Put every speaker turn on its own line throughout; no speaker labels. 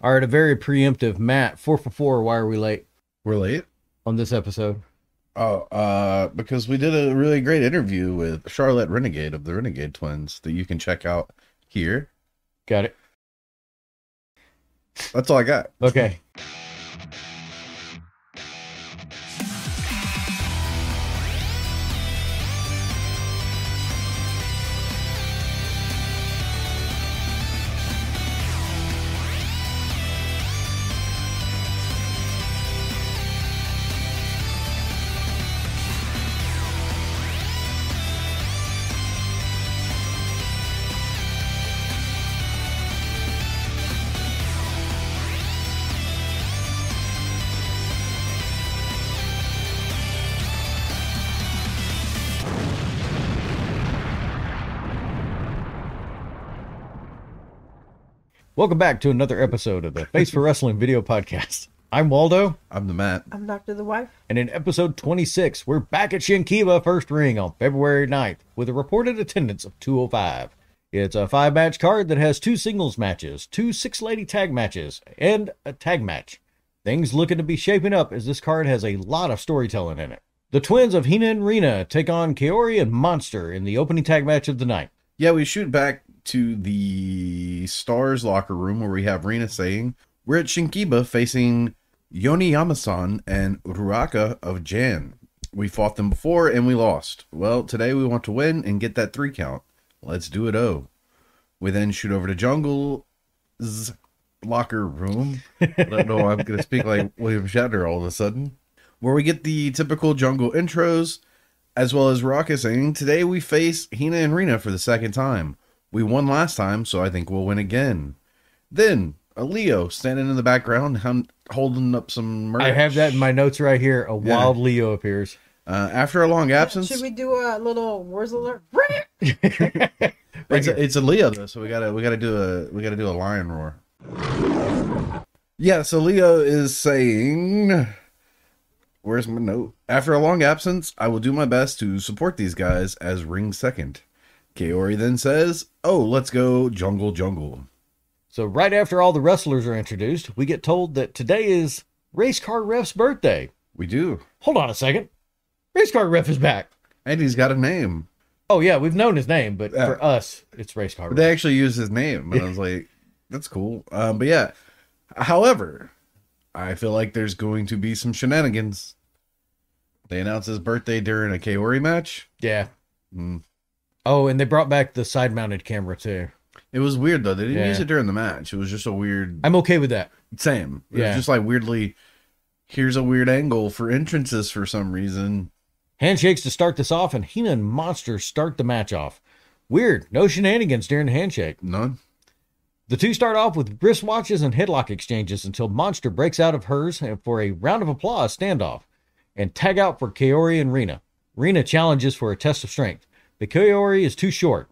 All right, a very preemptive Matt, four for four. Why are we late
We're late.
on this episode?
Oh, uh, because we did a really great interview with Charlotte Renegade of the Renegade Twins that you can check out here.
Got it.
That's all I got.
Okay. Welcome back to another episode of the Face for Wrestling video podcast. I'm Waldo,
I'm the Matt.
I'm Doctor the Wife.
and in episode 26, we're back at Shinkiba First Ring on February 9th with a reported attendance of 205. It's a five match card that has two singles matches, two six lady tag matches, and a tag match. Things looking to be shaping up as this card has a lot of storytelling in it. The twins of Hina and Rina take on Kaori and Monster in the opening tag match of the night.
Yeah, we shoot back to the Stars locker room where we have Rina saying, We're at Shinkiba facing Yoneyama-san and Ruaka of Jan. We fought them before and we lost. Well, today we want to win and get that three count. Let's do it, oh. We then shoot over to Jungle's locker room. I don't know, I'm going to speak like William Shatner all of a sudden. Where we get the typical jungle intros, as well as Ruaka saying, Today we face Hina and Rina for the second time. We won last time, so I think we'll win again. Then a Leo standing in the background, hun- holding up some merch.
I have that in my notes right here. A
Yeah.
wild Leo appears.
Uh, after a long absence,
Should we do a little words alert?
it's, a, it's a Leo though, so we gotta we gotta do a we gotta do a lion roar. Yeah, so Leo is saying, "Where's my note?" After a long absence, I will do my best to support these guys as ring second. Kaori then says, "Oh, let's go jungle jungle."
So right after all the wrestlers are introduced, we get told that today is Race Car Ref's birthday.
We do,
Hold on a second. Race Car Ref is back.
and he's got a name.
Oh yeah, we've known his name, but
Yeah.
for us, it's Race Car Ref.
they actually used his name, and I was like, "That's cool." Um, but yeah, however, I feel like there's going to be some shenanigans. They announced his birthday during a Kaori match.
Yeah.
Mm.
Oh, and they brought back the side-mounted camera too.
It was weird though. They didn't
Yeah.
use it during the match. It was just a weird.
I'm okay with that.
Same. It
Yeah.
was just like weirdly. Here's a weird angle for entrances for some reason.
Handshakes to start this off, and Hina and Monster start the match off. Weird. No shenanigans during the handshake.
None.
The two start off with wristwatches and headlock exchanges until Monster breaks out of hers for a round of applause standoff and tag out for Kaori and Rina. Rina challenges for a test of strength, but Kaori is too short.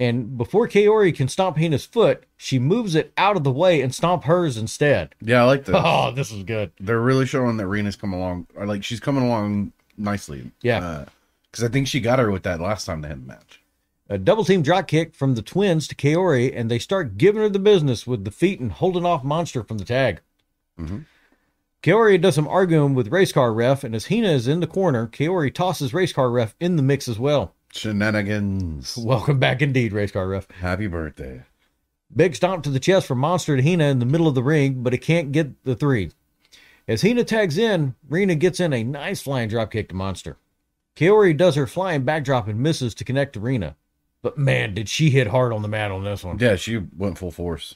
And before Kaori can stomp Hina's foot, she moves it out of the way and stomp hers instead.
Yeah, I like this.
Oh, this is good.
They're really showing that Rina's come along. Or like she's coming along nicely.
Yeah.
Because I think she got her with that last time they had the match.
A double team drop kick from the twins to Kaori, and they start giving her the business with the feet and holding off Monster from the tag.
Mhm.
Kaori does some arguing with Race Car Ref, and as Hina is in the corner, Kaori tosses Race Car Ref in the mix as well.
Shenanigans.
Welcome back indeed, Race Car Ref.
Happy birthday.
Big stomp to the chest from Monster to Hina in the middle of the ring, but he can't get the three. As Hina tags in, Rina gets in a nice flying drop kick to Monster. Kaori does her flying backdrop and misses to connect to Rina. But man, did she hit hard on the mat on this one.
Yeah, she went full force.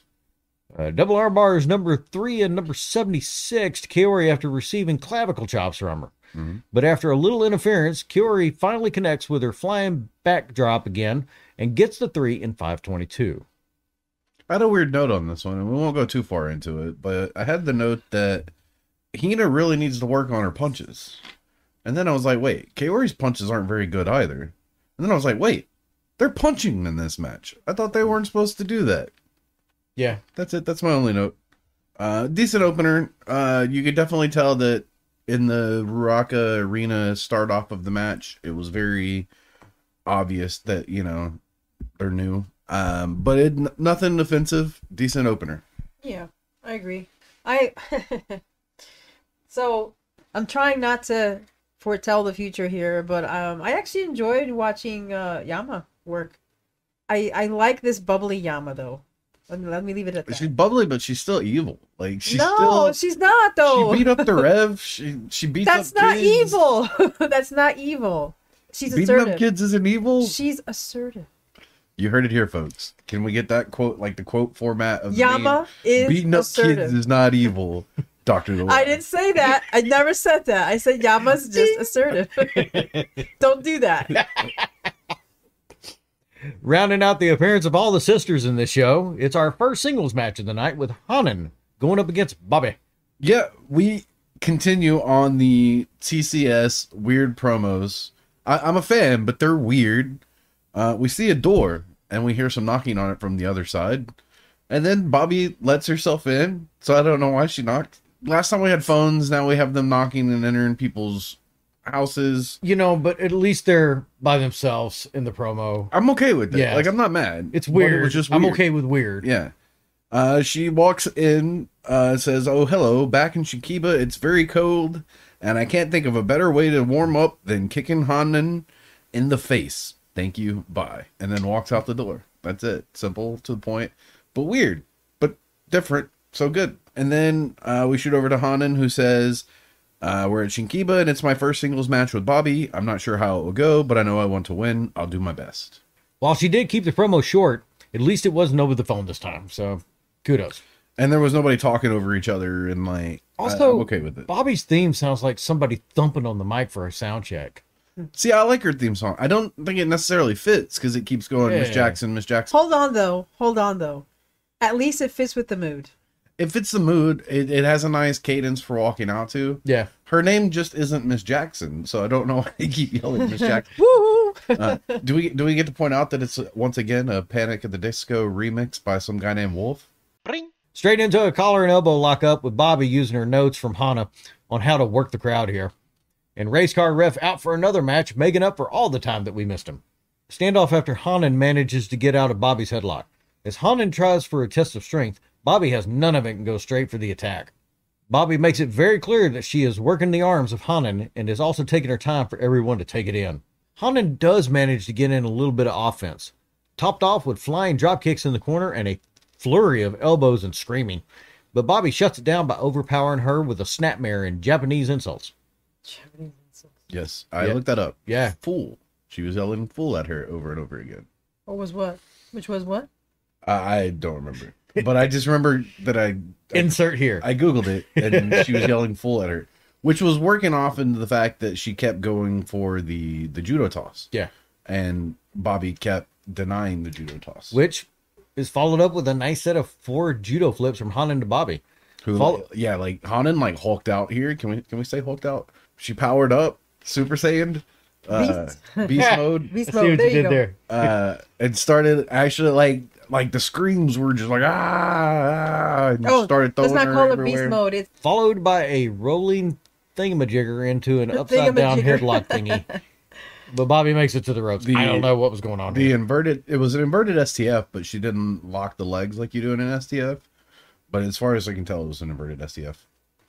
Uh, double arm bars number three and number 76 to Kaori after receiving clavicle chops from her.
Mhm.
But after a little interference, Kaori finally connects with her flying backdrop again and gets the three in 522.
I had a weird note on this one, and we won't go too far into it, but I had the note that Hina really needs to work on her punches. And then I was like, wait, Kaori's punches aren't very good either. And then I was like, wait, they're punching in this match. I thought they weren't supposed to do that.
Yeah.
That's it. That's my only note. Uh, decent opener. Uh, you could definitely tell that in the Ruaka arena start off of the match, it was very obvious that you know they're new. Um, but it nothing offensive. Decent opener.
Yeah. I agree. I so I'm trying not to foretell the future here, but um, I actually enjoyed watching uh, Yama work. I I like this bubbly Yama though. Let me, let me leave it at that.
She's bubbly, but she's still evil. Like she's
no,
still.
she's not though.
She beat up the Rev. She she beats
That's
up
not
kids.
evil. That's not evil. She's
Beating
assertive.
up kids isn't evil.
She's assertive.
You heard it here, folks. Can we get that quote, like the quote format of
Yama is
beating up
assertive.
kids is not evil, Doctor.
I didn't say that. I never said that. I said Yama's just assertive. Don't do that.
Rounding out the appearance of all the sisters in this show, it's our first singles match of the night with Hanan going up against Bobby.
Yeah, we continue on the TCS weird promos. I, I'm a fan, but they're weird. Uh, we see a door and we hear some knocking on it from the other side, and then Bobby lets herself in. So I don't know why she knocked. Last time we had phones, now we have them knocking and entering people's houses.
You know, but at least they're by themselves in the promo.
I'm okay with that.
Yeah.
Like I'm not mad.
It's weird.
It was just
I'm okay with weird.
Yeah. Uh, she walks in, uh, says, Oh, hello, back in Shinkiba. It's very cold, and I can't think of a better way to warm up than kicking Hanan in the face. Thank you, bye. And then walks out the door. That's it. Simple to the point, but weird, but different. So good. And then uh, we shoot over to Hanan, who says, uh, We're at Shinkiba, and it's my first singles match with Bobby. I'm not sure how it will go, but I know I want to win. I'll do my best.
While she did keep the promo short, at least it wasn't over the phone this time. So kudos.
And there was nobody talking over each other, and like, I-
Also,
I'm okay with it.
Bobby's theme sounds like somebody thumping on the mic for a sound check.
See, I like her theme song. I don't think it necessarily fits because it keeps going Miss Jackson, Miss Jackson.
Hold on though. Hold on though. At least it fits with the mood.
It fits the mood. It, it has a nice cadence for walking out to.
Yeah.
Her name just isn't Miss Jackson, so I don't know why they keep yelling Miss Jackson.
Woo!
Uh, do we do we get to point out that it's uh, once again a Panic at the Disco remix by some guy named Wolf?
Straight into a collar and elbow lockup with Bobby using her notes from Hana on how to work the crowd here. And race car ref out for another match, making up for all the time that we missed him. Standoff after Hanan manages to get out of Bobby's headlock. As Hanan tries for a test of strength, Bobby has none of it and goes straight for the attack. Bobby makes it very clear that she is working the arms of Hanan and is also taking her time for everyone to take it in. Hanan does manage to get in a little bit of offense, topped off with flying drop kicks in the corner and a flurry of elbows and screaming. But Bobby shuts it down by overpowering her with a snapmare and Japanese insults. Japanese insults.
Yes, I
Yeah.
looked that up.
Yeah.
Fool. She was yelling fool at her over and over again.
What was what? Which was what?
I, I don't remember, but I just remember that I I
Insert here.
I googled it and she was yelling full at her, which was working off into the fact that she kept going for the the judo toss,
yeah.
and Bobby kept denying the judo toss.
Which is followed up with a nice set of four judo flips from Hanan to Bobby.
Who,
follow-
yeah, like Hanan like hulked out here. Can we can we say hulked out? She powered up, Super Saiyan, uh,
Beast.
beast mode,
Beast
I see what
There
you
you
did
go.
there.
uh, and started actually like like the screams were just like ah, ah and
Oh,
started throwing
let's not
her
call it beast mode. It's
Followed by a rolling thingamajigger into an upside down headlock thingy. But Bobby makes it to the ropes.
The-
I don't know what was going on.
The
here.
inverted, it was an inverted STF, but she didn't lock the legs like you do in an STF. But as far as I can tell, it was an inverted STF.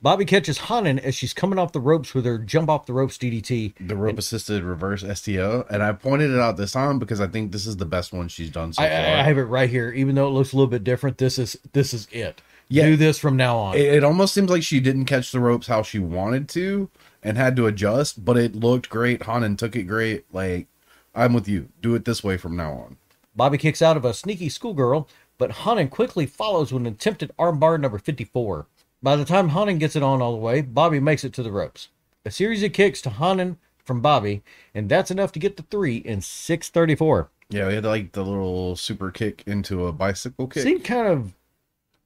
Bobby catches Hanan as she's coming off the ropes with her jump off the ropes DDT.
The rope assisted reverse STO, and I pointed it out this time because I think this is the best one she's done so
I,
far.
I I have it right here. Even though it looks a little bit different, this is this is it.
Yeah.
Do this from now on.
it, it almost seems like she didn't catch the ropes how she wanted to and had to adjust, but it looked great. Hanan took it great. Like, I'm with you. Do it this way from now on.
Bobby kicks out of a sneaky schoolgirl, but Hanan quickly follows with an attempted armbar number 54. By the time Hanan gets it on all the way, Bobby makes it to the ropes. A series of kicks to Hanan from Bobby, and that's enough to get the three in 634.
Yeah, we had like the little super kick into a bicycle kick.
Seemed kind of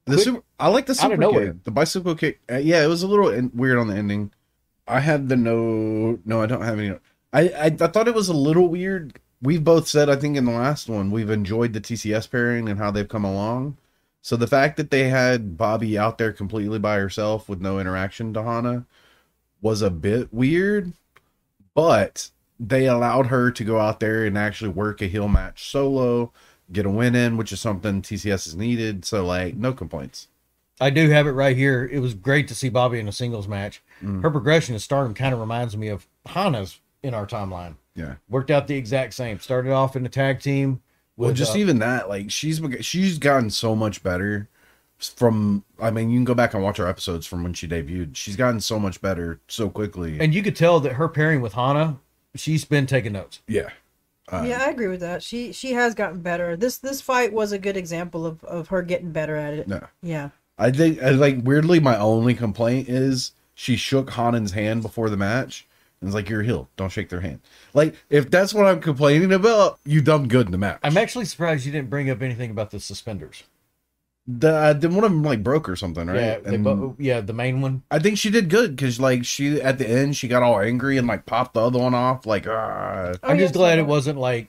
The
Quick-
super, I like the super kick. The bicycle kick. Uh, yeah, it was a little in, weird on the ending. I had the no. No, I don't have any. I, I I thought it was a little weird. We've both said I think in the last one we've enjoyed the TCS pairing and how they've come along. So the fact that they had Bobby out there completely by herself with no interaction to Hana was a bit weird, but they allowed her to go out there and actually work a heel match solo, get a win in, which is something TCS has needed. So like no complaints.
I do have it right here. It was great to see Bobby in a singles match.
Mm.
Her progression to stardom kind of reminds me of Hana's in our timeline.
Yeah.
Worked out the exact same. Started off in a tag team.
Well, just
uh,
even that, like she's she's gotten so much better from. I mean, you can go back and watch our episodes from when she debuted. She's gotten so much better so quickly.
and you could tell that her pairing with Hana, she's been taking notes.
yeah, Uh,
yeah, I agree with that. She she has gotten better. This this fight was a good example of, of her getting better at it.
no,
Yeah.
I think I like weirdly my only complaint is she shook Hanan's hand before the match. It's like you're a heel, don't shake their hand. Like if that's what I'm complaining about, you done good in the match.
I'm actually surprised you didn't bring up anything about the suspenders.
the uh, one of them like broke or something, right?
Yeah,
And-
bo- yeah, the main one.
I think she did good because like she at the end she got all angry and like popped the other one off. Like, ah.
I'm just glad it wasn't like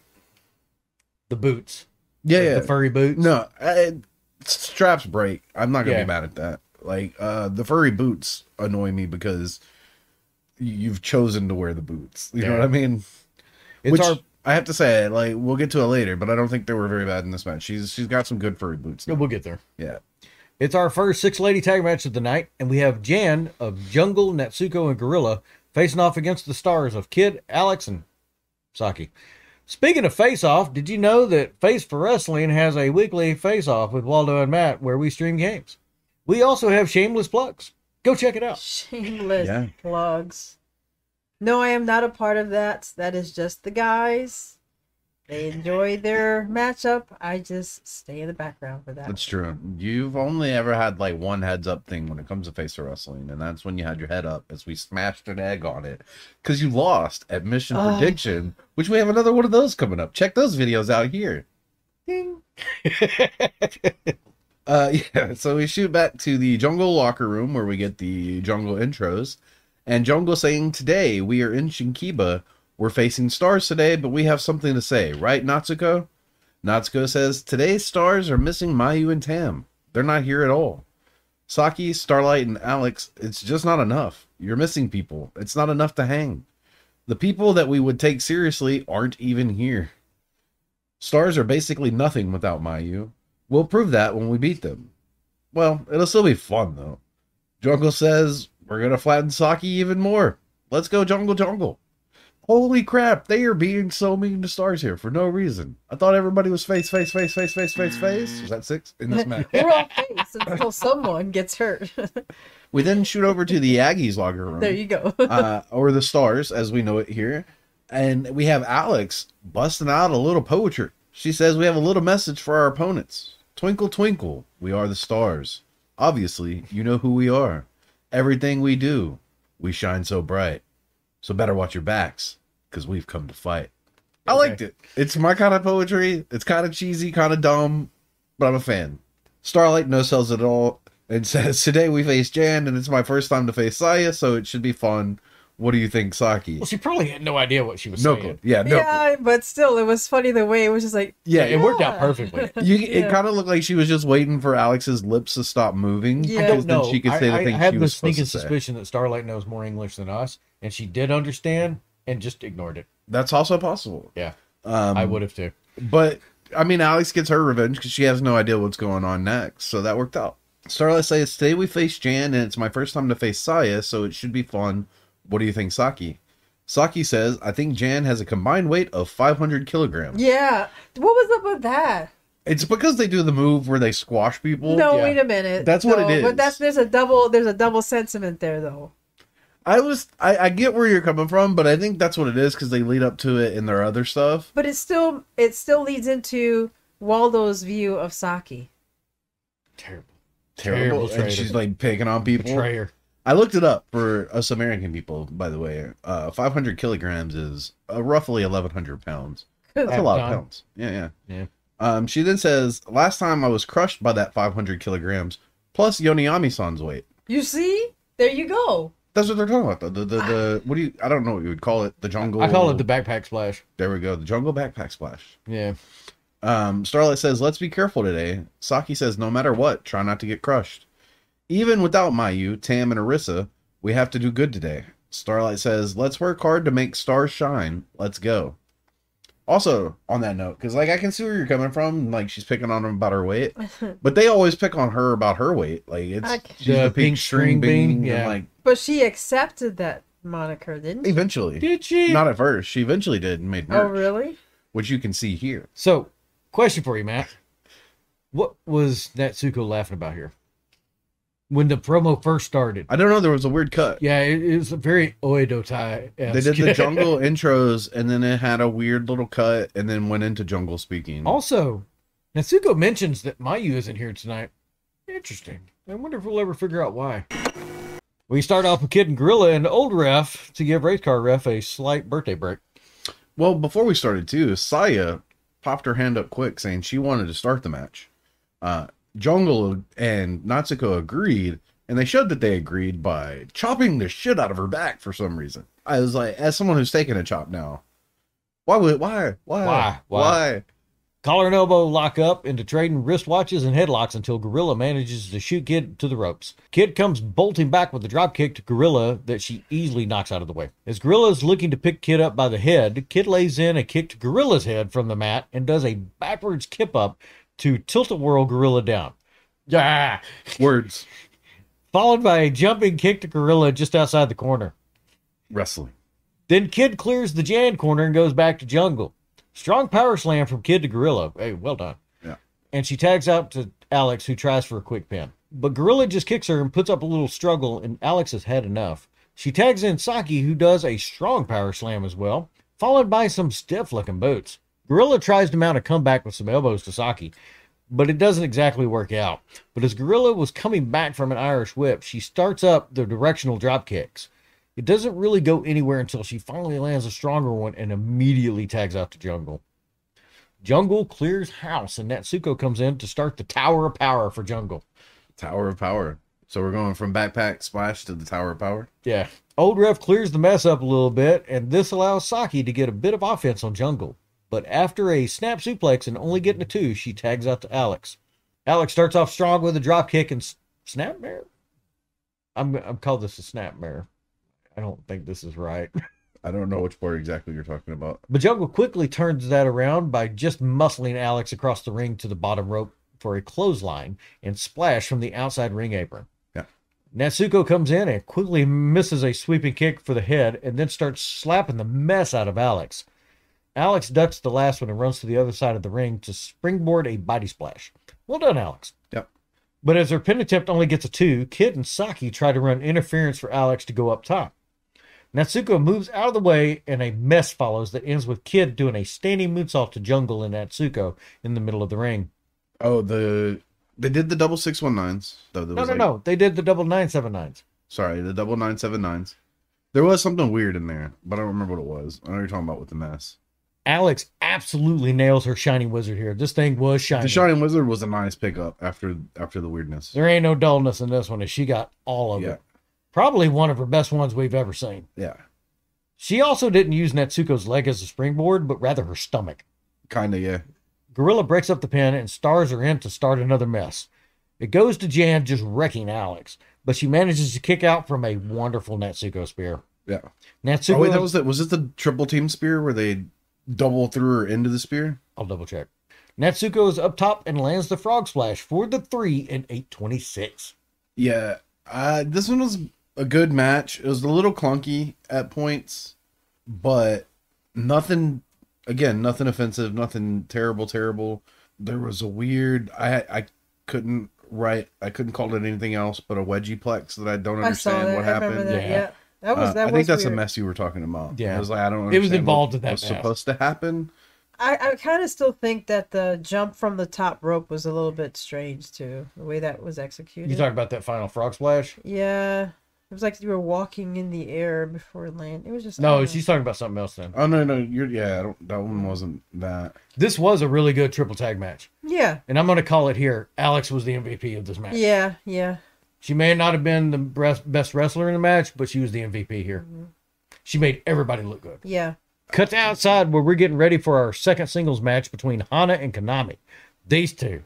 the boots,
yeah,
the,
yeah.
the furry boots.
no, uh, straps break. I'm not gonna
Yeah.
be mad at that. Like, uh, the furry boots annoy me because you've chosen to wear the boots. You know what I mean?
it's
Which
our.
I have to say, like, we'll get to it later, but I don't think they were very bad in this match. She's she's got some good furry boots. now.
We'll get there.
Yeah,
It's our first six lady tag match of the night, and we have Jan of Jungle, Natsuko, and Gorilla facing off against the stars of Kid, Alex, and Saki. Speaking of face off, did you know that Face for Wrestling has a weekly face off with Waldo and Matt where we stream games? We also have shameless plugs. Go check it out.
Shameless
Yeah.
plugs. No, I am not a part of that. That is just the guys. They enjoy their matchup. I just stay in the background for that.
that's true. You've only ever had like one heads up thing when it comes to face of wrestling, and that's when you had your head up as we smashed an egg on it because you lost at Mission
Oh.
Prediction, which we have another one of those coming up. Check those videos out here. Ding. Uh, yeah, so we shoot back to the jungle locker room where we get the jungle intros, and Jungle saying, "Today we are in Shinkiba. We're facing stars today, but we have something to say, right, Natsuko?" Natsuko says, "Today's stars are missing Mayu and Tam. They're not here at all. Saki, Starlight, and Alex. It's just not enough. You're missing people. It's not enough to hang. The people that we would take seriously aren't even here. Stars are basically nothing without Mayu." We'll prove that when we beat them. Well, it'll still be fun though. Jungle says we're gonna flatten Saki even more. Let's go, Jungle Jungle. Holy crap, they are being so mean to stars here for no reason. I thought everybody was face, face, face, face, face, face, face. Was that six in this match?
We're all face until someone gets hurt.
we then shoot over to the Aggies locker room.
there you go.
uh, or the stars as we know it here. And we have Alex busting out a little poetry. She says we have a little message for our opponents. Twinkle, twinkle, we are the stars. Obviously, you know who we are. Everything we do, we shine so bright. So better watch your backs, because we've come to fight. I liked it. It's my kind of poetry. It's kind of cheesy, kind of dumb, but I'm a fan. Starlight no sells it all and says, Today we face Jan, and it's my first time to face Saya, so it should be fun. What do you think, Saki?
Well, she probably had no idea what she was
No
saying.
clue. Yeah, no. clue.
yeah, but still, it was funny the way it was just like,
Yeah,
It worked out perfectly.
You,
Yeah.
It kind of looked like she was just waiting for Alex's lips to stop moving.
Yeah.
Because. Then she could say
I,
the thing
I have
she
the
was supposed
sneaking
to say.
suspicion that Starlight knows more English than us, and she did understand and just ignored it.
That's also possible.
Yeah,
Um,
I would have too.
But I mean, Alex gets her revenge because she has no idea what's going on next, so that worked out. Starlight says, "Today we face Jan, and it's my first time to face Saya, so it should be fun. What do you think, Saki?" Saki says, "I think Jan has a combined weight of 500 kilograms.
yeah. What was up with that?
It's because they do the move where they squash people.
no,
yeah.
wait a minute.
That's what it is.
But that's there's a double there's a double sentiment there though.
I was, I, I get where you're coming from, but I think that's what it is because they lead up to it in their other stuff.
But it still it still leads into Waldo's view of Saki.
Terrible.
Terrible, and she's like picking on people.
Betrayer.
I looked it up for us American people, by the way. Uh, 500 kilograms is uh, roughly 1,100 pounds. That's a lot of pounds. Yeah, yeah.
Yeah.
Um, she then says, "Last time I was crushed by that 500 kilograms plus Yoneyama-san's weight."
You see? There you go.
That's what they're talking about. The, the, the, the what do you? I don't know what you would call it. The jungle.
I call it the backpack splash.
There we go. The jungle backpack splash.
Yeah.
Um, Starlight says, "Let's be careful today." Saki says, "No matter what, try not to get crushed. Even without Mayu, Tam, and Arisa, we have to do good today." Starlight says, "Let's work hard to make stars shine. Let's go." Also, on that note, because like I can see where you're coming from, like she's picking on him about her weight, but they always pick on her about her weight. Like it's
I-
she's
The
the, pink,
pink
string
string
bean,
bean,
and,
yeah.
like
But she accepted that moniker, didn't she?
eventually,
Did she?
not at first. She eventually did and made oh, merch,
Oh, really?
which you can see here.
So, question for you, Matt. What was Natsuko laughing about here? When the promo first started.
I don't know. There was a weird cut.
Yeah, it, it was a very Oedo Tai.
They did the jungle intros, and then it had a weird little cut, and then went into jungle speaking.
Also, Natsuko mentions that Mayu isn't here tonight. Interesting. I wonder if we'll ever figure out why. We start off with Kid and Gorilla and Old Ref to give Race Car Ref a slight birthday break.
Well, before we started too, Saya popped her hand up quick, saying she wanted to start the match. Uh, Jungle and Natsuko agreed, and they showed that they agreed by chopping the shit out of her back for some reason. I was like, as someone who's taking a chop now, why would why why
Why? Why?
why?
Collar and elbow lock up into trading wristwatches and headlocks until Gorilla manages to shoot Kid to the ropes. Kid comes bolting back with a drop kick to Gorilla that she easily knocks out of the way. As Gorilla is looking to pick Kid up by the head, Kid lays in a kick to Gorilla's head from the mat and does a backwards kip up to tilt a whirl Gorilla down. Yeah.
Words
Followed by a jumping kick to Gorilla just outside the corner.
wrestling.
Then Kid clears the Jan corner and goes back to Jungle. Strong power slam from Kid to Gorilla. Hey, well done.
Yeah.
And she tags out to Alex, who tries for a quick pin. But Gorilla just kicks her and puts up a little struggle, and Alex has had enough. She tags in Saki, who does a strong power slam as well, followed by some stiff looking boots. Gorilla tries to mount a comeback with some elbows to Saki, but it doesn't exactly work out. But as Gorilla was coming back from an Irish whip, she starts up the directional drop kicks. It doesn't really go anywhere until she finally lands a stronger one and immediately tags out to Jungle. Jungle clears house, and Natsuko comes in to start the Tower of Power for Jungle.
Tower of Power. So we're going from backpack splash to the Tower of Power.
Yeah. Old Ref clears the mess up a little bit, and this allows Saki to get a bit of offense on Jungle. But after a snap suplex and only getting a two, she tags out to Alex. Alex starts off strong with a drop kick and s- snap mare. I'm I'm called this a snap mare. I don't think this is right.
I don't know which part exactly you're talking about.
But Jungle quickly turns that around by just muscling Alex across the ring to the bottom rope for a clothesline and splash from the outside ring apron.
Yeah.
Natsuko comes in and quickly misses a sweeping kick for the head and then starts slapping the mess out of Alex. Alex ducks the last one and runs to the other side of the ring to springboard a body splash. Well done, Alex.
Yep.
But as her pin attempt only gets a two, Kid and Saki try to run interference for Alex to go up top. Natsuko moves out of the way and a mess follows that ends with Kid doing a standing moonsault to Jungle and Natsuko in the middle of the ring.
Oh, the they did the double six one nines. Though
No, no,
like,
no. They did the double nine seven nines.
Sorry, the double nine seven nines. There was something weird in there, but I don't remember what it was. I know you're talking about with the mess.
Alex absolutely nails her shiny Wizard here. This thing was shiny.
The Shining Wizard was a nice pickup after after the weirdness.
There ain't no dullness in this one, and she got all of
Yeah.
it. Probably one of her best ones we've ever seen.
Yeah,
She also didn't use Natsuko's leg as a springboard, but rather her stomach.
kind of. Yeah,
Gorilla breaks up the pin and stars her in to start another mess. It goes to Jan, just wrecking Alex, but she manages to kick out from a wonderful Natsuko spear.
yeah.
Natsuko,
Oh wait, that was it. Was it the triple team spear where they double threw her into the spear?
I'll double check. Natsuko is up top and lands the frog splash for the three in 826.
Yeah, uh, this one was a good match. It was a little clunky at points, but nothing. Again, nothing offensive, nothing terrible, terrible. There was a weird. I I couldn't write. I couldn't call it anything else but a wedgie plex that I don't
I saw
understand
that.
what
I remember
happened.
that.
Yeah.
Yeah. That was
Uh,
that
I
was
think that's
weird.
the mess you were talking about.
Yeah.
I was like, I don't.
It was involved
what
in that
was
mess.
supposed to happen.
I, I kind of still think that the jump from the top rope was a little bit strange too. The way that was executed.
You talk about that final frog splash?
yeah. It was like you were walking in the air before land. It was just
No,
don't know.
she's talking about something else then.
Oh no, no, you're yeah. I don't, that one wasn't that.
This was a really good triple tag match.
Yeah.
And I'm going to call it here. Alex was the MVP of this match.
Yeah. Yeah.
She may not have been the best best wrestler in the match, but she was the MVP here. She made everybody look good.
Yeah.
Cut to outside where we're getting ready for our second singles match between Hana and Konami. These two.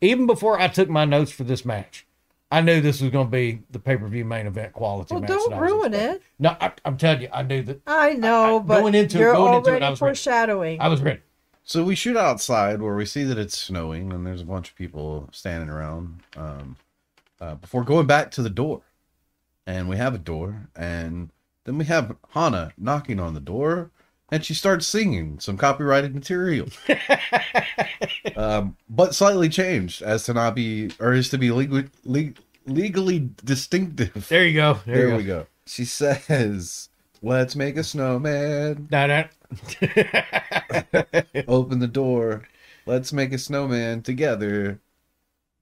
Even before I took my notes for this match, I knew this was going to be the pay per view main event quality
Well,
match.
don't
that I was
ruin
expecting.
it.
No, I, I'm telling you, I knew that.
I know,
I-
but
going into it-
you're
going into it,
already
I was ready.
foreshadowing.
I was ready.
So we shoot outside where we see that it's snowing and there's a bunch of people standing around um, uh, before going back to the door. And we have a door, and then we have Hana knocking on the door, and she starts singing some copyrighted material, um, but slightly changed as to not be or is to be legally le- legally distinctive.
There you go. There,
There
you
we go. She says, "Let's make a snowman."
No, no.
Open the door. Let's make a snowman together.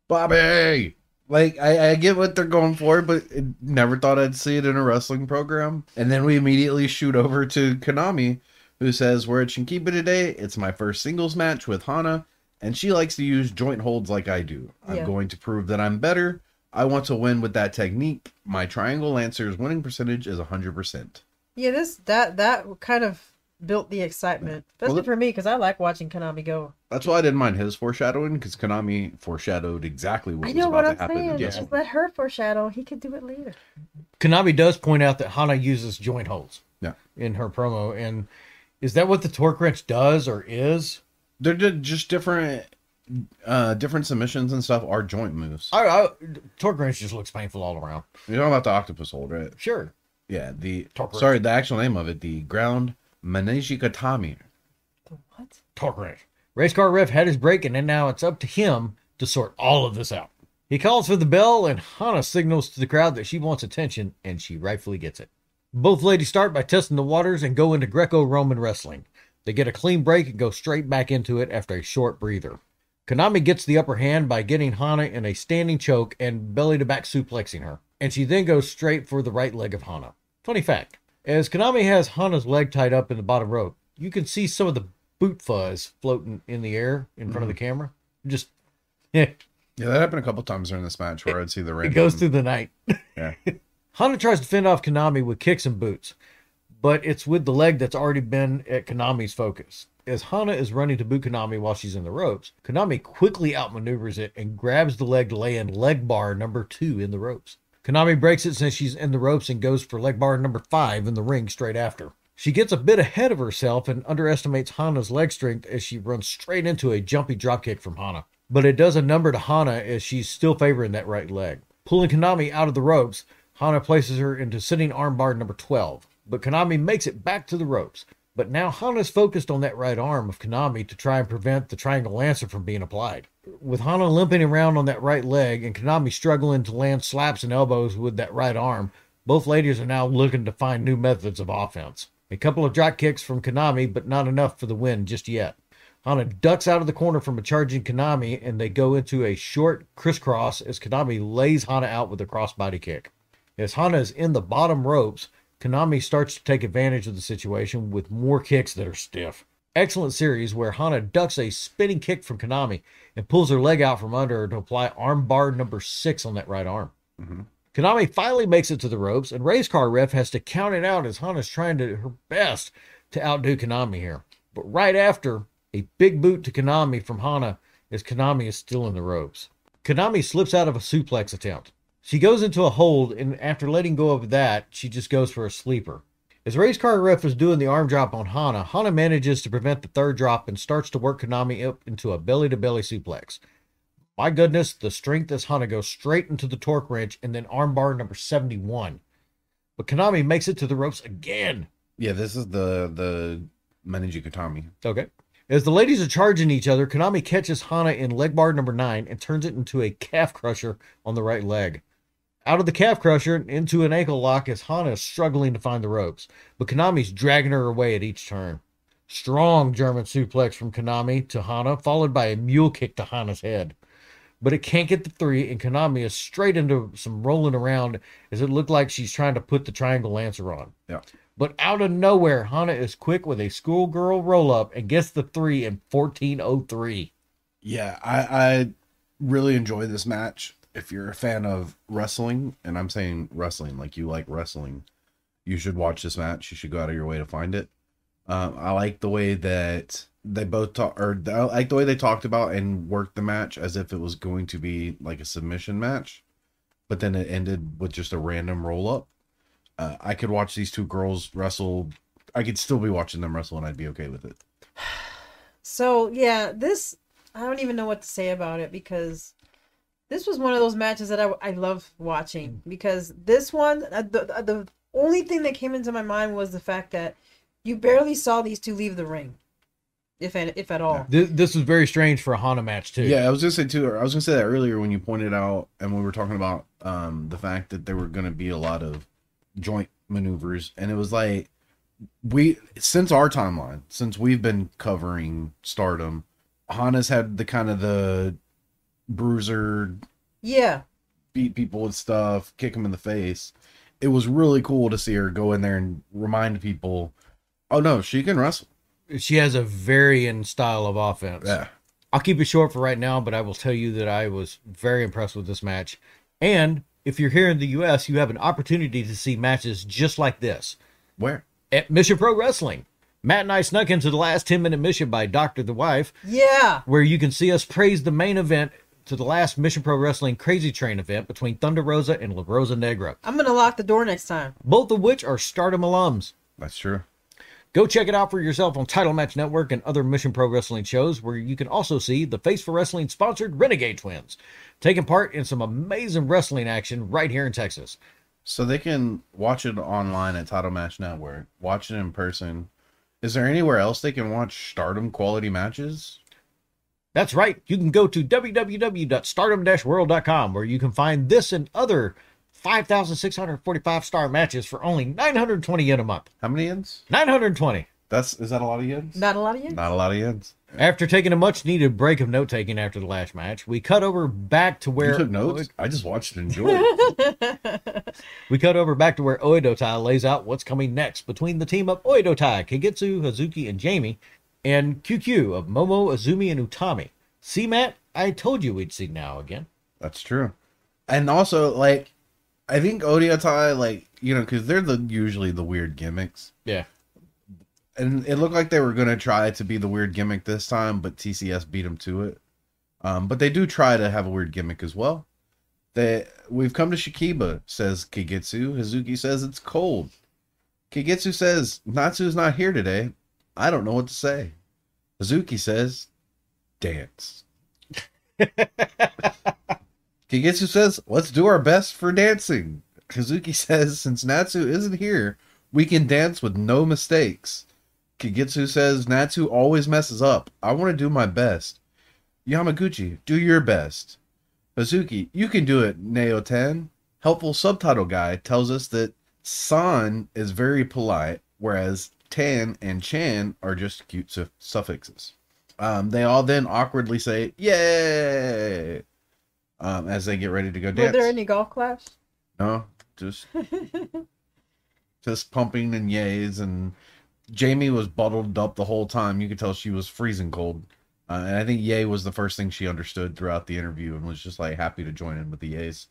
Bobby! Like, I, I get what they're going for, but it, never thought I'd see it in a wrestling program. And then we immediately shoot over to Konami, who says, We're at Shinkiba today. It's my first singles match with Hana, and she likes to use joint holds like I do. I'm
Yeah.
going to prove that I'm better. I want to win with that technique. My Triangle Lancer's winning percentage is 100%.
yeah, this that that kind of built the excitement, especially
Well,
for me because I like watching Konami go.
That's why I didn't mind his foreshadowing, because Konami foreshadowed exactly what
I
was about
what
to
I'm
happen. in
saying.
this
Just let her foreshadow. He could do it later.
Konami does point out that Hana uses joint holds
Yeah.
in her promo. And is that what the torque wrench does or is?
They're just different uh different submissions and stuff are joint moves.
I, I, torque wrench just looks painful all around.
You're talking about the octopus hold, right?
Sure.
Yeah, the
Torque wrench.
sorry, the actual name of it, the ground Manejikatami.
The what?
Torque wrench. Race car ref had his break, and now it's up to him to sort all of this out. He calls for the bell, and Hana signals to the crowd that she wants attention, and she rightfully gets it. Both ladies start by testing the waters and go into Greco Roman wrestling. They get a clean break and go straight back into it after a short breather. Konami gets the upper hand by getting Hana in a standing choke and belly to back suplexing her, and she then goes straight for the right leg of Hana. Funny fact as Konami has Hana's leg tied up in the bottom rope, you can see some of the boot fuzz floating in the air in front of the mm-hmm. camera. Just, yeah,
Yeah, that happened a couple times during this match where I'd see the
ring.
it
goes through the night.
Yeah.
Hana tries to fend off Konami with kicks and boots, but it's with the leg that's already been at Konami's focus. As Hana is running to boot Konami while she's in the ropes, Konami quickly outmaneuvers it and grabs the leg to lay in leg bar number two in the ropes. Konami breaks it since she's in the ropes and goes for leg bar number five in the ring straight after. She gets a bit ahead of herself and underestimates Hana's leg strength as she runs straight into a jumpy dropkick from Hana. But it does a number to Hana as she's still favoring that right leg. Pulling Konami out of the ropes, Hana places her into sitting armbar number 12. But Konami makes it back to the ropes. But now Hana's focused on that right arm of Konami to try and prevent the triangle lancer from being applied. With Hana limping around on that right leg and Konami struggling to land slaps and elbows with that right arm, both ladies are now looking to find new methods of offense. A couple of drop kicks from Konami, but not enough for the win just yet. Hana ducks out of the corner from a charging Konami, and they go into a short crisscross as Konami lays Hana out with a crossbody kick. As Hana is in the bottom ropes, Konami starts to take advantage of the situation with more kicks that are stiff. Excellent series where Hana ducks a spinning kick from Konami and pulls her leg out from under her to apply arm bar number six on that right arm. Mm-hmm. Konami finally makes it to the ropes, and Race Car Ref has to count it out as Hana's trying to her best to outdo Konami here. But right after, a big boot to Konami from Hana as Konami is still in the ropes. Konami slips out of a suplex attempt. She goes into a hold, and after letting go of that, she just goes for a sleeper. As Race Car Ref is doing the arm drop on Hana, Hana manages to prevent the third drop and starts to work Konami up into a belly to belly suplex. My goodness, the strength as Hana goes straight into the torque wrench and then armbar number 71. But Konami makes it to the ropes again.
Yeah, this is the the Manejikatami.
Okay. As the ladies are charging each other, Konami catches Hana in leg bar number nine and turns it into a calf crusher on the right leg. Out of the calf crusher into an ankle lock as Hana is struggling to find the ropes, but Konami's dragging her away at each turn. Strong German suplex from Konami to Hana, followed by a mule kick to Hana's head. But it can't get the three, and Konami is straight into some rolling around as it looked like she's trying to put the triangle lancer on.
Yeah.
But out of nowhere, Hana is quick with a schoolgirl roll up and gets the three in 1403.
Yeah, I, I really enjoy this match. If you're a fan of wrestling, and I'm saying wrestling like you like wrestling, you should watch this match. You should go out of your way to find it. Um, I like the way that they both talk, or I like the way they talked about and worked the match as if it was going to be like a submission match. but then it ended with just a random roll up. Uh, I could watch these two girls wrestle. I could still be watching them wrestle, and I'd be okay with it.
So yeah, this I don't even know what to say about it because this was one of those matches that I I love watching because this one uh, the uh, the only thing that came into my mind was the fact that you barely saw these two leave the ring, if an- if at all.
Th- this was very strange for a Hana match too.
Yeah, I was gonna say too. I was gonna say that earlier when you pointed out, and we were talking about um, the fact that there were gonna be a lot of joint maneuvers, and it was like we since our timeline, since we've been covering Stardom, Hana's had the kind of the bruiser
Yeah,
beat people with stuff, kick them in the face. It was really cool to see her go in there and remind people, oh no, she can wrestle.
She has a varying style of offense.
Yeah.
I'll keep it short for right now, but I will tell you that I was very impressed with this match. And if you're here in the US, you have an opportunity to see matches just like this
Where?
at Mission Pro Wrestling. Matt and I snuck into the last 10 minute mission by Dr. the Wife,
yeah.
where you can see us praise the main event to the last Mission Pro Wrestling Crazy Train event between Thunder Rosa and La Rosa Negra,
I'm gonna lock the door next time.
both of which are Stardom alums.
That's true.
Go check it out for yourself on Title Match Network and other Mission Pro Wrestling shows, where you can also see the Face for Wrestling sponsored Renegade Twins taking part in some amazing wrestling action right here in Texas.
So they can watch it online at Title Match Network, watch it in person. Is there anywhere else they can watch Stardom quality matches?
That's right. You can go to www.stardom-world.com where you can find this and other 5,645 star matches for only 920 yen a month.
How many yens?
920.
That's is that a lot of yens?
Not a lot of you.
Not a lot of yens.
After taking a much needed break of note taking after the last match, we cut over back to where
You took notes. I just watched and enjoyed.
We cut over back to where Oedo Tai lays out what's coming next between the team of Oedo Tai, Kagetsu, Hazuki, and Jamie, and QQ of Momo, Azumi, and Utami. See, Matt? I told you we'd see now again.
That's true. And also, like, I think Oedo Tai, like, you know, because they're the usually the weird gimmicks.
Yeah.
and it looked like they were going to try to be the weird gimmick this time, but TCS beat them to it. Um, but they do try to have a weird gimmick as well. They we've come to Shinkiba, says Kagetsu. Hazuki says it's cold. Kagetsu says Natsu's not here today. I don't know what to say. Hazuki says, dance. Kagetsu says, let's do our best for dancing. Hazuki says, since Natsu isn't here, we can dance with no mistakes. Kagetsu says, Natsu always messes up. I want to do my best. Yamaguchi, do your best. Hazuki, you can do it, Neo10. Helpful subtitle guy tells us that San is very polite, whereas Tan and Chan are just cute su- suffixes. Um, they all then awkwardly say, Yay! Um, as they get ready to go dance.
Were there any golf claps?
No, just just pumping and yays and Jamie was bottled up the whole time. You could tell she was freezing cold. Uh, and I think yay was the first thing she understood throughout the interview and was just like happy to join in with the yays.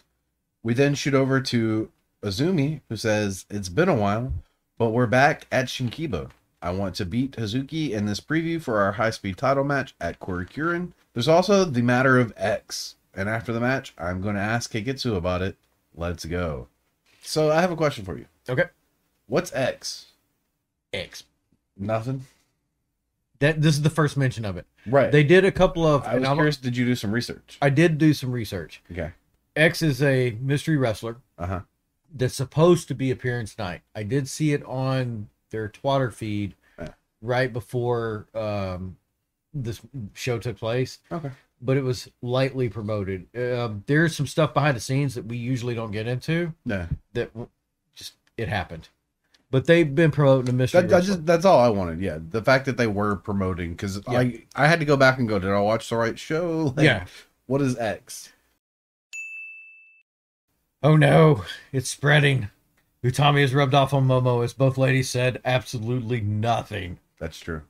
We then shoot over to Azumi, who says, It's been a while, but we're back at Shinkiba. I want to beat Hazuki in this preview for our high speed title match at Korakuen. There's also the matter of X. And after the match, I'm going to ask Kagetsu about it. Let's go. So I have a question for you.
Okay.
What's X?
X.
Nothing.
That this is the first mention of it.
Right.
They did a couple of.
I was
I'm-
curious. Did you do some research?
I did do some research.
Okay.
X is a mystery wrestler
Uh huh.
That's supposed to be appearance night. I did see it on their Twitter feed
Yeah.
right before um, this show took place,
Okay.
but it was lightly promoted. Um, there's some stuff behind the scenes that we usually don't get into
Yeah.
that just it happened. But they've been promoting a mystery.
That, that just that's all I wanted. Yeah. The fact that they were promoting because
Yeah.
I I had to go back and go. Did I watch the right show? Like,
yeah.
What is X?
Oh no, it's spreading. Utami has rubbed off on Momo, as both ladies said, absolutely nothing.
That's true.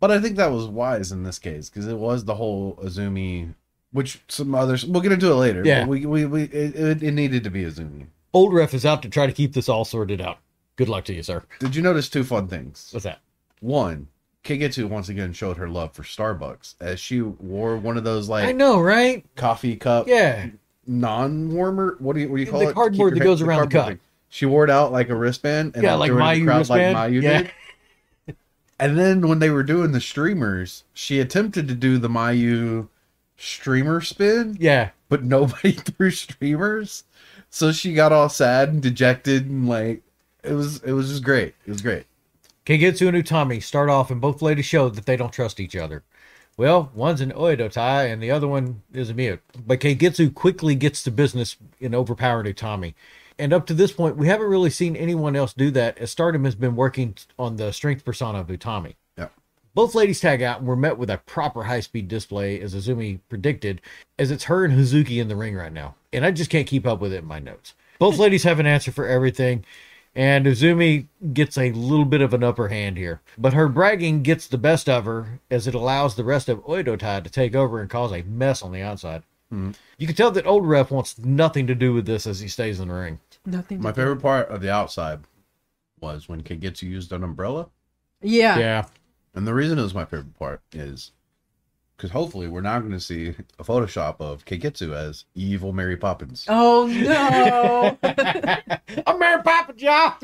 But I think that was wise in this case because it was the whole Azumi, which some others we'll get into it later.
Yeah.
But we we, we it, it, it needed to be Azumi.
Old ref is out to try to keep this all sorted out. Good luck to you, sir.
Did you notice two fun things?
What's that?
One, Kagetsu once again showed her love for Starbucks as she wore one of those like I
know, right?
coffee cup
Yeah.
Non-warmer. What do you what do you call
The
it?
cardboard that goes around the cup.
thing. She wore it out like a wristband. And
Yeah, like Mayu
crowd
wristband.
Like Mayu
Yeah.
did. And then when they were doing the streamers, she attempted to do the Mayu streamer spin,
Yeah.
but nobody threw streamers. So she got all sad and dejected and like it was it was just great. It was great.
Kagetsu and Utami start off, and both ladies show that they don't trust each other. Well, one's an Oedo Tai, and the other one is a mute. But Kagetsu quickly gets to business in overpowering Utami. And up to this point, we haven't really seen anyone else do that, as Stardom has been working on the strength persona of Utami.
Yeah.
Both ladies tag out and were met with a proper high speed display, as Azumi predicted, as it's her and Hazuki in the ring right now. And I just can't keep up with it in my notes. Both ladies have an answer for everything, and Azumi gets a little bit of an upper hand here. But her bragging gets the best of her, as it allows the rest of Oedo Tai to take over and cause a mess on the outside. Mm-hmm. You can tell that old ref wants nothing to do with this as he stays in the ring.
Nothing.
My
to do.
favorite part of the outside was when Kagetsu used an umbrella.
Yeah.
Yeah.
And the reason it was my favorite part is because hopefully we're now going to see a Photoshop of Kagetsu as evil Mary Poppins.
Oh no.
I'm Mary Poppins, y'all!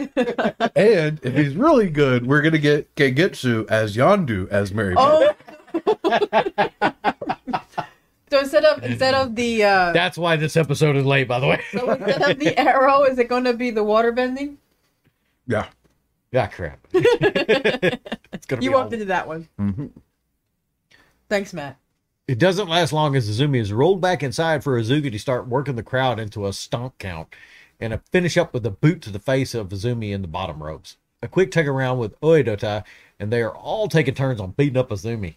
And if he's really good, we're going to get Kagetsu as Yondu as Mary Poppins.
oh. so instead of instead of the uh,
That's why this episode is late, by the way.
so instead of the arrow, is it going to be the water bending?
Yeah.
Ah, crap. it's gonna
You
be
walked
all-
into that one.
Mhm.
Thanks, Matt.
It doesn't last long as Azumi is rolled back inside for Hazuki to start working the crowd into a stomp count and a finish up with a boot to the face of Azumi in the bottom ropes. A quick tug around with Oedo Tai, and they are all taking turns on beating up Azumi.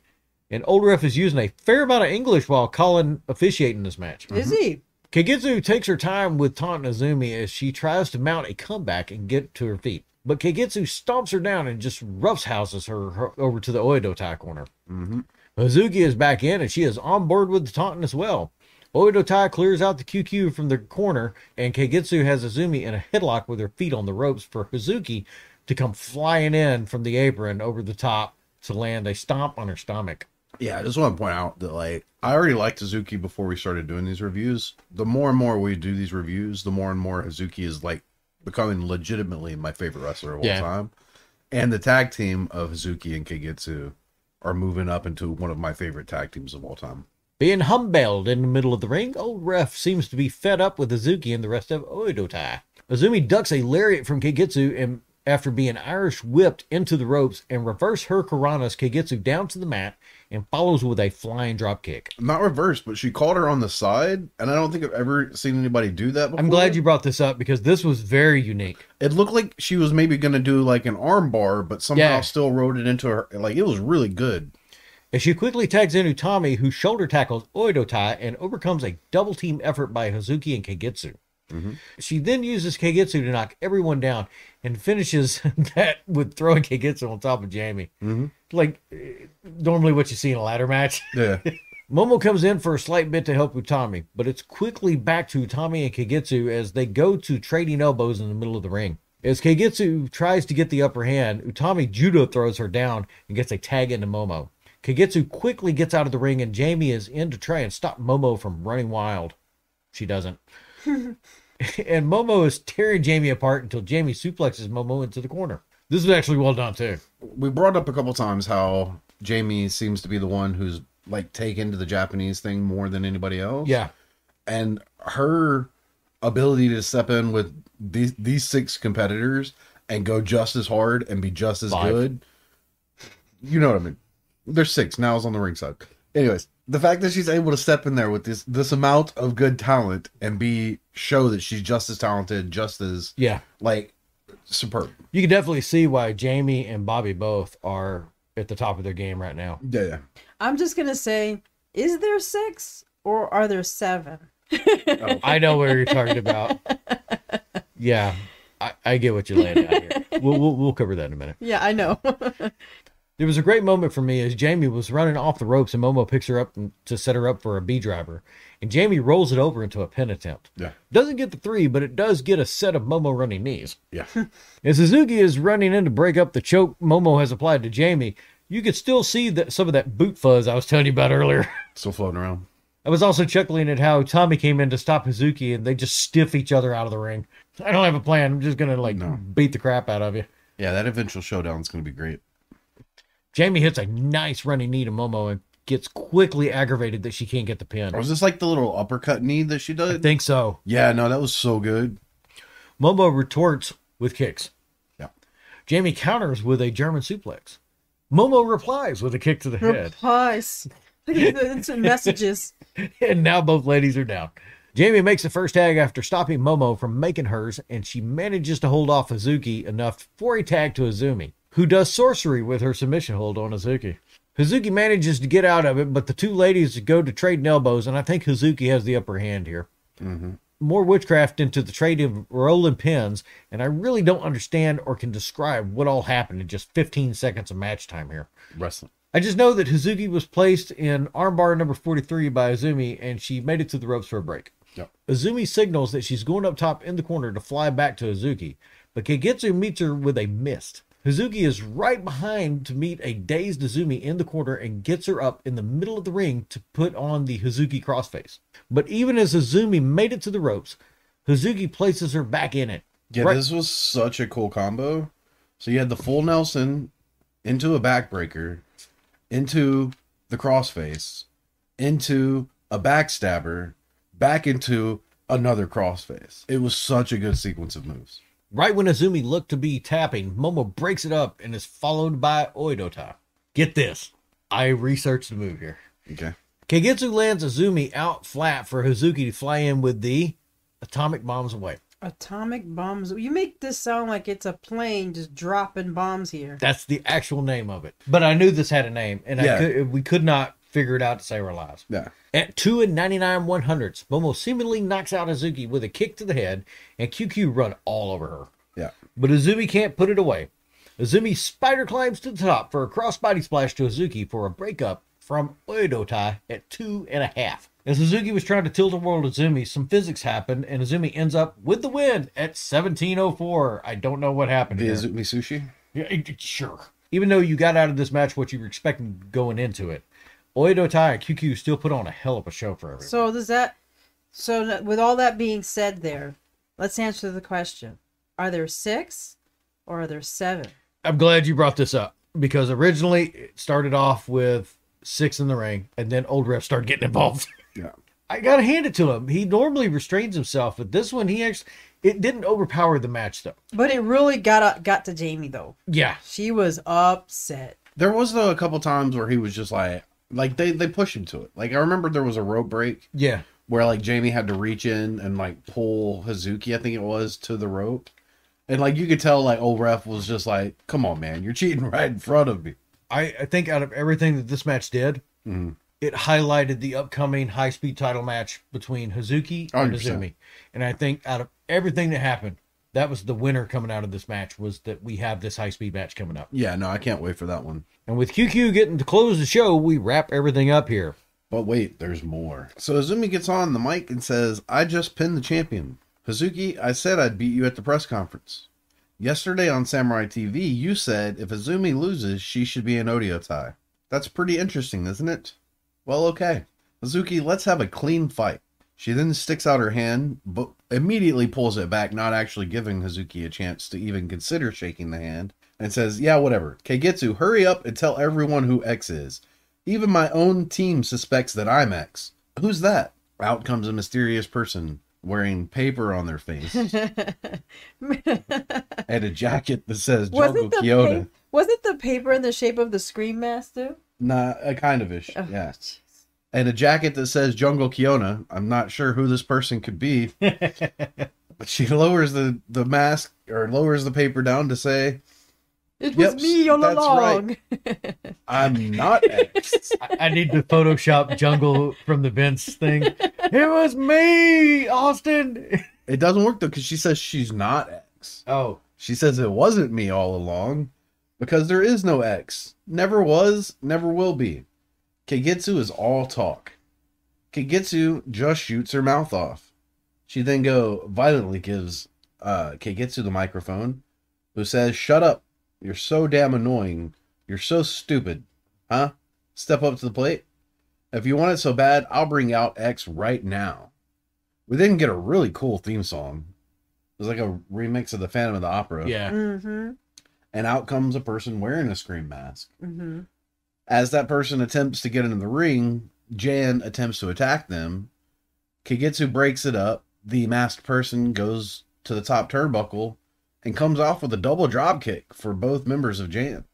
And Old Ref is using a fair amount of English while calling officiating this match.
Is he?
Kagetsu takes her time with taunting Azumi as she tries to mount a comeback and get to her feet. But Kagetsu stomps her down and just roughhouses her, her over to the Oedo Tai corner.
Mhm.
Hazuki is back in and she is on board with the taunting as well. Oedo Tai clears out the QQ from the corner and Kagetsu has Azumi in a headlock with her feet on the ropes for Hazuki to come flying in from the apron over the top to land a stomp on her stomach.
Yeah, I just want to point out that like I already liked Hazuki before we started doing these reviews. The more and more we do these reviews, the more and more Hazuki is like becoming legitimately my favorite wrestler of all
Yeah.
time. And the tag team of Hazuki and Kagetsu are moving up into one of my favorite tag teams of all time.
Being humbled in the middle of the ring, old ref seems to be fed up with Hazuki and the rest of Oedo Tai. Azumi ducks a lariat from Kagetsu and after being Irish whipped into the ropes and reverse Hurricanranas Kagetsu down to the mat and follows with a flying drop kick.
Not reverse, but she caught her on the side, and I don't think I've ever seen anybody do that before.
I'm glad you brought this up because this was very unique.
It looked like she was maybe going to do like an arm bar, but somehow
Yeah.
still rode it into her. Like it was really good.
As she quickly tags in Utami, who shoulder tackles Oedo Tai and overcomes a double team effort by Hazuki and Kagetsu. She then uses Kagetsu to knock everyone down and finishes that with throwing Kagetsu on top of Jamie.
Mhm.
Like eh, normally what you see in a ladder match.
Yeah.
Momo comes in for a slight bit to help Utami, but it's quickly back to Utami and Kagetsu as they go to trading elbows in the middle of the ring. As Kagetsu tries to get the upper hand, Utami judo throws her down and gets a tag into Momo. Kagetsu quickly gets out of the ring and Jamie is in to try and stop Momo from running wild. She doesn't. and Momo is tearing Jamie apart until Jamie suplexes Momo into the corner. This is actually well done too.
we brought up a couple times how Jamie seems to be the one who's like taken to the Japanese thing more than anybody else.
Yeah.
and her ability to step in with these these six competitors and go just as hard and be just as
Five.
good. You know what I mean? There's six. Now it's on the ringside. Anyways, the fact that she's able to step in there with this this amount of good talent and be show that she's just as talented, just as
Yeah.
like superb.
You can definitely see why Jamie and Bobbi both are at the top of their game right now.
Yeah, yeah.
I'm just gonna say, is there six or are there seven?
I know where you're talking about. Yeah, I, I get what you're laying out here. We'll, we'll, we'll cover that in a minute.
Yeah, I know.
There was a great moment for me as Jamie was running off the ropes and Momo picks her up to set her up for a B driver. And Jamie rolls it over into a pin attempt.
Yeah.
Doesn't get the three, but it does get a set of Momo running knees.
Yeah.
As Hazuki is running in to break up the choke Momo has applied to Jamie, you could still see that some of that boot fuzz I was telling you about earlier.
Still floating around.
I was also chuckling at how Tommy came in to stop Hazuki and they just stiff each other out of the ring. I don't have a plan. I'm just gonna like
No.
beat the crap out of you.
Yeah, that eventual showdown is going to be great.
Jamie hits a nice running knee to Momo and gets quickly aggravated that she can't get the pin.
Or was this like the little uppercut knee that she
I
did?
think so.
Yeah, no, that was so good.
Momo retorts with kicks.
Yeah.
Jamie counters with a German suplex. Momo replies with a kick to the head.
Replies. Look at the messages.
and now both ladies are down. Jamie makes the first tag after stopping Momo from making hers, and she manages to hold off Hazuki enough for a tag to Azumi, who does sorcery with her submission hold on Hazuki. Hazuki manages to get out of it, but the two ladies go to trade elbows, and I think Hazuki has the upper hand here. Mm-hmm. More witchcraft into the trade of rolling pins, and I really don't understand or can describe what all happened in just 15 seconds of match time here.
Wrestling.
I just know that Hazuki was placed in armbar number 43 by Azumi, and she made it to the ropes for a break.
Yep.
Azumi signals that she's going up top in the corner to fly back to Hazuki, but Kagetsu meets her with a mist. Hazuki is right behind to meet a dazed Azumi in the corner and gets her up in the middle of the ring to put on the Hazuki crossface. But even as Azumi made it to the ropes, Hazuki places her back in it.
Yeah,
Right-
this was such a cool combo. So you had the full Nelson into a backbreaker, into the crossface, into a backstabber, back into another crossface. It was such a good sequence of moves.
Right when Azumi looked to be tapping, Momo breaks it up and is followed by Oedo Tai. Get this. I researched the move here.
Okay.
Kagetsu lands Azumi out flat for Hazuki to fly in with the atomic bombs away.
Atomic bombs. You make this sound like it's a plane just dropping bombs here.
That's the actual name of it. But I knew this had a name, and I
Yeah.
could, we could not figure it out to save our lives.
Yeah.
At 2 and 99 one hundredths, Momo seemingly knocks out Hazuki with a kick to the head, and QQ run all over her.
Yeah.
But Azumi can't put it away. Azumi spider climbs to the top for a crossbody splash to Hazuki for a breakup from Oedo Tai at two and a half. As Hazuki was trying to tilt the world Azumi, some physics happened, and Azumi ends up with the win at 1704. I don't know what happened
The. Izumi Sushi?
Yeah, sure. Even though you got out of this match what you were expecting going into it, Oedo Tai and QQ still put on a hell of a show for everyone.
So does that? So with all that being said, there, let's answer the question: Are there six, or are there seven?
I'm glad you brought this up because originally it started off with six in the ring, and then old ref started getting involved.
Yeah.
I gotta hand it to him. He normally restrains himself, but this one he actually it didn't overpower the match though.
But it really got got to Jamie though.
Yeah,
She was upset.
There was though a couple times where he was just like like they they pushed him to it. Like I remember there was a rope break
yeah.
where like Jamie had to reach in and like pull Hazuki, I think it was, to the rope. And like you could tell like old ref was just like, Come on, man, you're cheating right in front of me.
I, I think out of everything that this match did,
Mhm.
it highlighted the upcoming high speed title match between Hazuki and
100%.
Azumi. And I think out of everything that happened, that was the winner coming out of this match was that we have this high speed match coming up.
Yeah, no, I can't wait for that one.
And with QQ getting to close the show, we wrap everything up here.
But wait, there's more. So Azumi gets on the mic and says, I just pinned the champion. Hazuki, I said I'd beat you at the press conference. Yesterday on Samurai TV, you said if Azumi loses, she should be an Oedo Tai. That's pretty interesting, isn't it? Well, okay. Hazuki, let's have a clean fight. She then sticks out her hand, but immediately pulls it back, not actually giving Hazuki a chance to even consider shaking the hand, and says, Yeah, whatever. Kagetsu, hurry up and tell everyone who X is. Even my own team suspects that I'm X. Who's that? Out comes a mysterious person wearing paper on their face and a jacket that says Jungle
wasn't
Kyoto.
pa- wasn't the paper in the shape of the Scream Master?
Nah, a kind of ish.
Oh,
Yeah. And a jacket that says Jungle Kyona. I'm not sure who this person could be. but she lowers the, the mask or lowers the paper down to say,
It was
Yep,
me all
that's
along.
I'm not X.
I, I need to Photoshop Jungle from the Vince thing. It was me, Austin.
it doesn't work though because she says she's not X.
Oh,
She says it wasn't me all along because there is no X. Never was, never will be. Kagetsu is all talk. Kagetsu just shoots her mouth off. She then go violently gives uh, Kagetsu the microphone, who says, Shut up. You're so damn annoying. You're so stupid. Huh? Step up to the plate. If you want it so bad, I'll bring out X right now. We then get a really cool theme song. It was like a remix of the Phantom of the Opera.
Yeah.
Mm-hmm.
And out comes a person wearing a scream mask.
Mm-hmm.
As that person attempts to get into the ring, Jan attempts to attack them. Kagetsu breaks it up. The masked person goes to the top turnbuckle and comes off with a double drop kick for both members of Jam.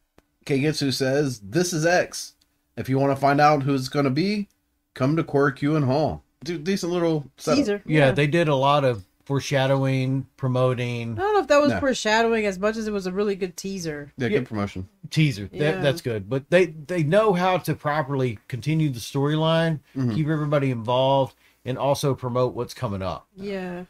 Kagetsu says, This is X. If you want to find out who it's going to be, come to Korakuen Hall. D- decent little setup.
Caesar.
yeah, they did a lot of foreshadowing, promoting,
I don't know if that was
No.
foreshadowing as much as it was a really good teaser.
Yeah,
Yeah.
good promotion.
teaser.
Yeah.
That, that's good. But they they know how to properly continue the storyline,
Mhm.
keep everybody involved, and also promote what's coming up.
Yeah.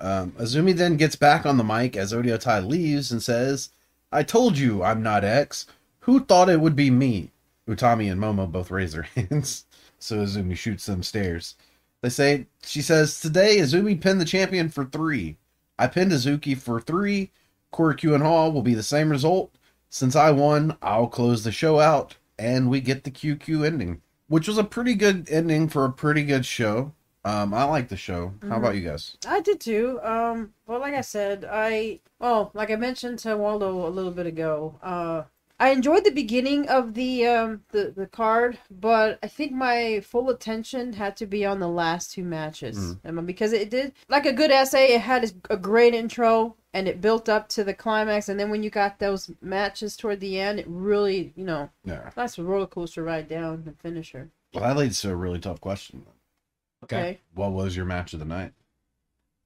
Um, Azumi then gets back on the mic as Oedo Tai leaves and says, I told you I'm not X. Who thought it would be me? Utami and Momo both raise their hands. So Azumi shoots them stairs. They say, she says, Today Azumi pinned the champion for three. I pinned Hazuki for three. Korakuen Hall will be the same result. Since I won, I'll close the show out. And we get the QQ ending, which was a pretty good ending for a pretty good show. Um, I like the show. How about you guys?
I did too. Um, well, like I said, I well, like I mentioned to Waldo a little bit ago. Uh, I enjoyed the beginning of the um the the card, but I think my full attention had to be on the last two matches Um, because it did like a good essay. It had a great intro and it built up to the climax, and then when you got those matches toward the end, it really you know
Yeah.
that's a roller coaster ride down the finisher.
Well, that leads to a really tough question.
Okay.
What was your match of the night?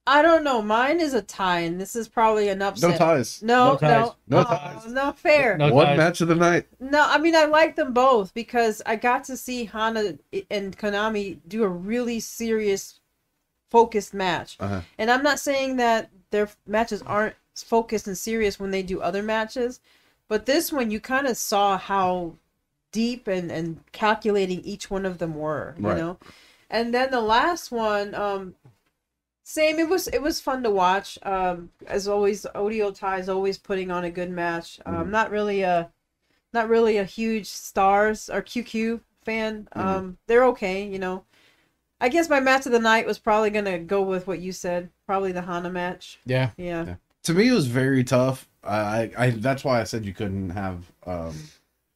I don't know. Mine is a tie, and this is probably an upset.
ties.
No,
No ties.
no,
No
Oh,
ties.
not fair.
No
No.
One
ties.
match of the night.
No, I mean I like them both because I got to see Hana and Konami do a really serious, focused match.
Uh-huh.
And I'm not saying that their matches aren't focused and serious when they do other matches, but this one you kind of saw how deep and and calculating each one of them were. You
Right.
know, and then the last one, um, same. It was it was fun to watch. Um, as always, Oedo Tai is always putting on a good match. Um, not really a, not really a huge stars or QQ fan. Um, they're okay, you know. I guess my match of the night was probably gonna go with what you said. Probably the Hana match.
Yeah.
Yeah.
Yeah. To me, it was very tough. I, I, that's why I said you couldn't have um,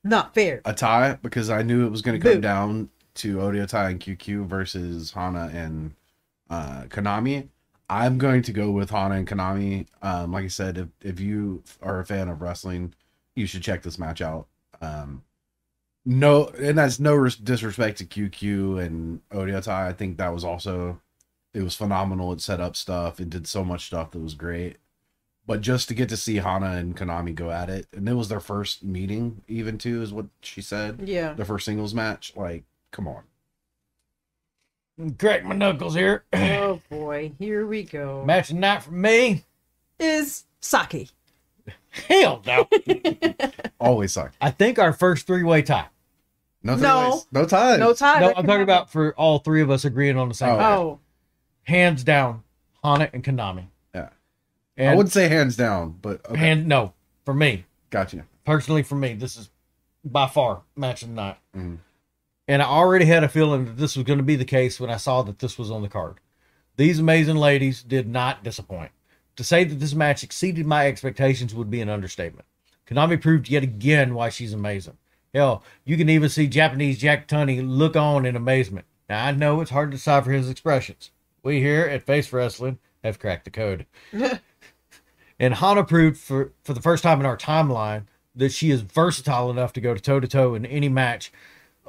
Not fair.
a tie because I knew it was going to come
Boo.
down to Oedo Tai and QQ versus Hana and uh, Konami. I'm going to go with Hana and Konami. Um, like I said, if if you are a fan of wrestling, you should check this match out. Um, no, and that's no res- disrespect to QQ and Oedo Tai. I think that was also it was phenomenal. It set up stuff. It did so much stuff that was great. But just to get to see Hana and Konami go at it, and it was their first meeting, even too, is what she said.
Yeah.
Their first singles match. Like, come on.
Crack my knuckles here.
oh boy, here we go.
Match of night for me.
is Saki.
Hell no.
Always suck.
I think our first three way tie.
No,
No.
ties. no ties.
No tie.
No, I'm talking about for all three of us agreeing on the same.
Oh.
Oh,
Hands down, Hana and Konami.
Yeah.
And
I wouldn't say hands down, but okay.
hand no for me
Gotcha.
personally. For me, this is by far match of the night.
Mhm.
And I already had a feeling that this was going to be the case when I saw that this was on the card. These amazing ladies did not disappoint. To say that this match exceeded my expectations would be an understatement. Konami proved yet again why she's amazing. Hell, you can even see Japanese Jack Tunney look on in amazement. Now, I know it's hard to decipher his expressions. We here at Face Wrestling have cracked the code. and Hana proved for, for the first time in our timeline that she is versatile enough to go toe to toe in any match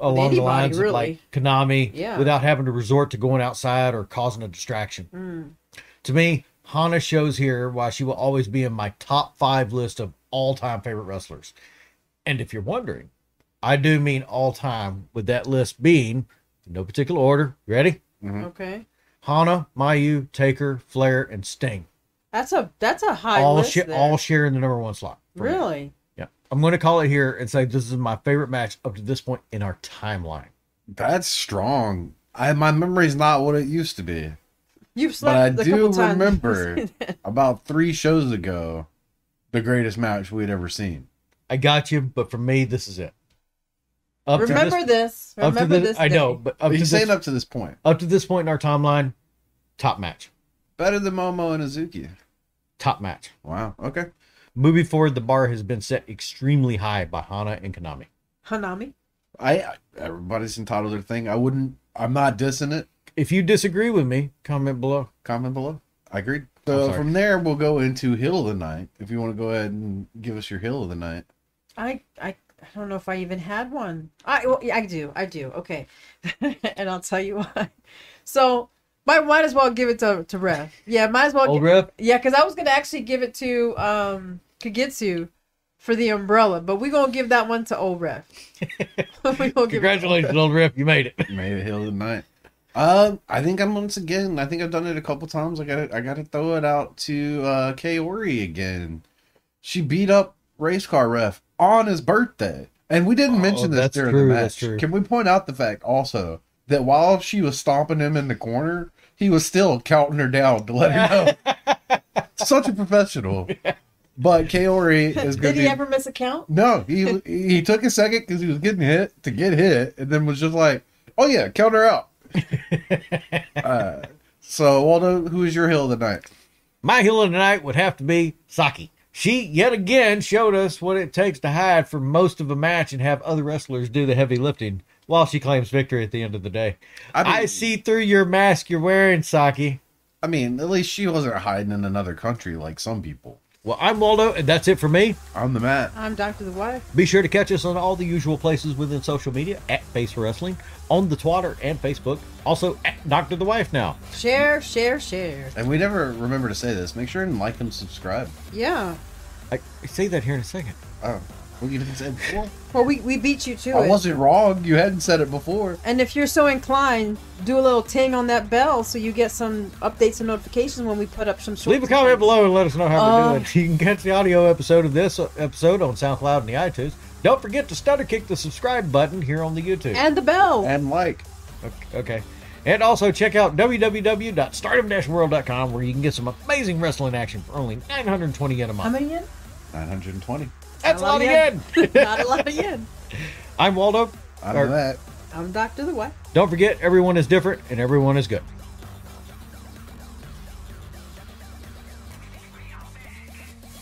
along the
anybody,
lines of like Konami
Yeah.
without having to resort to going outside or causing a distraction.
Mm.
To me, Hana shows here why she will always be in my top five list of all time favorite wrestlers. And if you're wondering, I do mean all time, with that list being in no particular order. You ready?
okay.
Hana, Mayu, Taker, Flair, and Sting.
That's a that's a high
all
list
sh-
there.
all sharing the number one slot. Really? me.
Really.
Yeah. I'm going to call it here and say this is my favorite match up to this point in our timeline.
That's strong. I my memory's not what it used to be.
You've
But I
slept a
do
couple times.
remember about three shows ago, the greatest match we'd ever seen.
I got you, but for me, this is it. Up to
Remember
this,
this.
up to
Remember
this,
this.
I know, but up to,
He's
this,
saying up to this point.
up to this point in our timeline, top match,
Better than Momo and Hazuki.
top match.
Wow. Okay.
Moving forward, the bar has been set extremely high by Hana and Konami.
Hanami.
I, I everybody's entitled to their thing. I wouldn't. I'm not dissing it.
If you disagree with me, comment below.
Comment below. I
agree.
So from there, we'll go into Hill of the Night. If you want to go ahead and give us your Hill of the Night.
I, I I don't know if I even had one. I well, yeah, I do. I do. Okay. and I'll tell you why. So might might as well give it to to Rev. Yeah, might as well.
Old
gi-
rep,
yeah, because I was gonna actually give it to um Kagetsu for the umbrella, but we're gonna give that one to old Rev. we gonna give it-
congratulations, old Ref, you made it.
Made it Hill of the Night. Um, I think I'm once again. I think I've done it a couple times. I got to I got to throw it out to uh, Kaori again. She beat up race car ref on his birthday, and we didn't
Oh,
mention this during
true,
the match. Can we point out the fact also that while she was stomping him in the corner, he was still counting her down to let her know. Such a professional. But Kaori is going
Did he
be.
ever miss a count?
No, he he took a second because he was getting hit to get hit, and then was just like, "Oh yeah, count her out." uh, so, Waldo, who is your heel of the night?
My heel of the night would have to be Saki. She yet again showed us what it takes to hide for most of a match and have other wrestlers do the heavy lifting while she claims victory at the end of the day.
I
I, see through your mask you're wearing, Saki.
I mean, at least she wasn't hiding in another country like some people.
Well, I'm Waldo, and that's it for me.
I'm the Matt.
I'm Doctor the Wife.
Be sure to catch us on all the usual places within social media at Face Wrestling, on the Twitter and Facebook, also at Doctor the Wife now.
Share, share, share.
And we never remember to say this. Make sure and like and subscribe.
Yeah.
I, I say that here in a second.
Oh, well, you didn't say it before.
Well, we, we beat you to
I
it.
wasn't wrong. You hadn't said it before.
And if you're so inclined, do a little ting on that bell so you get some updates and notifications when we put up some short.
Leave a comment below and let us know how we're
Oh.
doing. Uh, you can catch the audio episode of this episode on SoundCloud and the iTunes. Don't forget to stutter kick the subscribe button here on the YouTube.
And the bell.
And like.
Okay. okay. And also check out www.stardom-world.com where you can get some amazing wrestling action for only 920 yen a
How
month.
many yen?
920.
That's a
Not
lot
a
again.
Not a lot of yen.
I'm Waldo.
I'm
Or-
Matt.
I'm Doctor the Wife.
Don't forget, everyone is different and everyone is good.